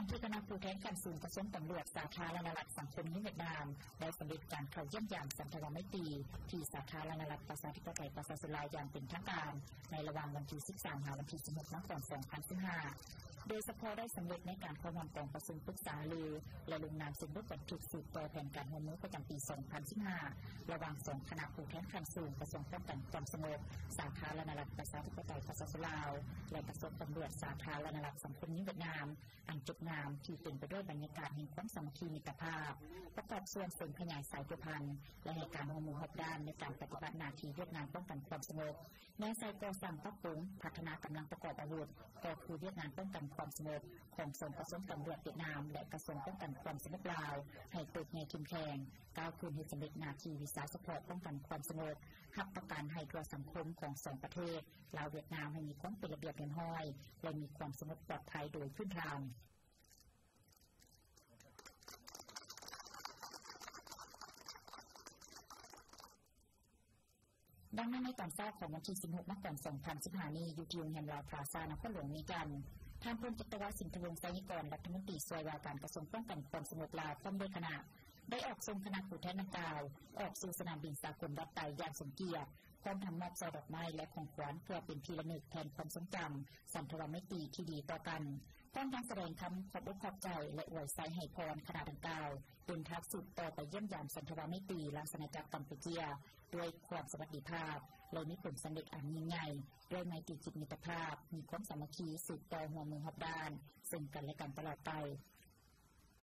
งที่คณะผู้แทนการสูงกระทรวงตำรวจสาธารณรัฐสังคมนิเวียดนามได้สำเร็จการเข้าเยี่ยมยามสันทวมิตรีที่สาธารณรัฐประชาธิปไตยประชาสุลายอย่างเป็นทางการ ในระหว่างวันที่ 13 หาวันที่ 16 มกราคม 2015 โดยเฉพาะได้สำเร็จในการเข้านำกองประชุมปรึกษาลือ และลงนามเซ็นบันทึกสืบต่อแผนการร่วมือประจำปี 2015 ระหว่างสองคณะผู้แทนขั้นสูงกระทรวงป้องกันความสงบสาธารณรัฐประชาธิปไตยประชาชนลาว และกระทรวงตำรวจสาธารณรัฐสังคมนิเวียดนาม อันจบงามที่เป็นไปด้วยบรรยากาศแห่งความสามัคคีมิตรภาพ ประกอบส่วนเสริมขยายสายตัวพันและให้การร่วมือรอบด้านในการปฏิบัติหน้าที่เวียดนามป้องกันความสงบแม้ใส่ก่อสร้างปรับปรุงพัฒนากำลังประกอบอาวุธก็คือเวียดนามป้องกันความสงบของส่วนกระทรวงตำรวจเวียดนาม และกระทรวงป้องกันความสงบลาว ให้เปิดในทิมแขงก้าวคืนให้สำเร็จหน้าที่วิสาสะพาะป้องกันความสงบรับประกันให้ตัวสังคมของสองประเทศลาวเวียดนามให้มีความเป็นระเบียบเรียบร้อย และมีความสงบปลอดภัยโดยพื้นฐานดังนั้นในตอนแรกของวันที่ 16 มกราคม 2015 นี้อยู่ที่โรงแรมลาวพลาซานครหลวงมีกัน ท่านพลจิตวัฒสินทวงศ์ไสยกรรัฐมนตรีช่วยว่าการกระทรวงป้องกันความสงบลาวพร้อมด้วยคณะได้ออกทรงคณะผู้แทนดังกาวออกสู่สนามบินสากลวัดไตอย่างสมเกียรติพร้อมทำมอบซอดอกไม้และของขวัญเพื่อเป็นที่ระลึกแทนความทรงจำสันทวมิตรีที่ดีต่อกัน พร้อมทั้งแสดงคำขอบอกขอบใจและอวยสายให้พรคณะดังกล่าวเป็นทักสุดต่อไปเยี่ยมยามสันทวมิตรีลักษณะจักรกัมพูเชียด้วยความสวัสดิภาพเลยมีผลสำเร็จอันยิ่งใหญ่ด้วยไมตรีจิตมิตรภาพ มีความสามัคคีสืบต่อหัวมือรับดาน ซึ่งกันและกันตลอดไป